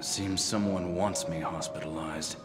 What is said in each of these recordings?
Seems someone wants me hospitalized.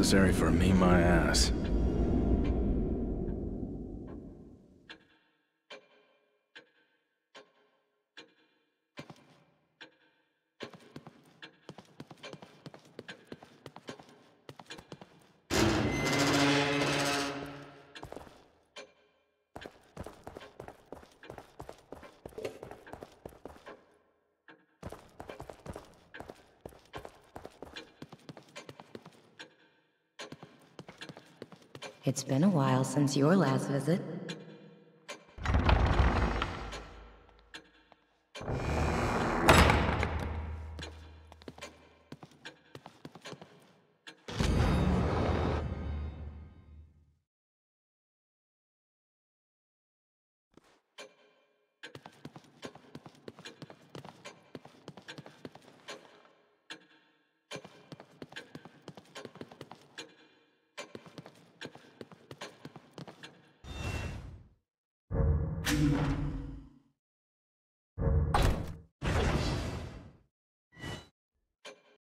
Necessary for me, my ass. It's been a while since your last visit.